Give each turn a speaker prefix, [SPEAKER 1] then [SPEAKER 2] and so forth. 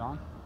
[SPEAKER 1] it on?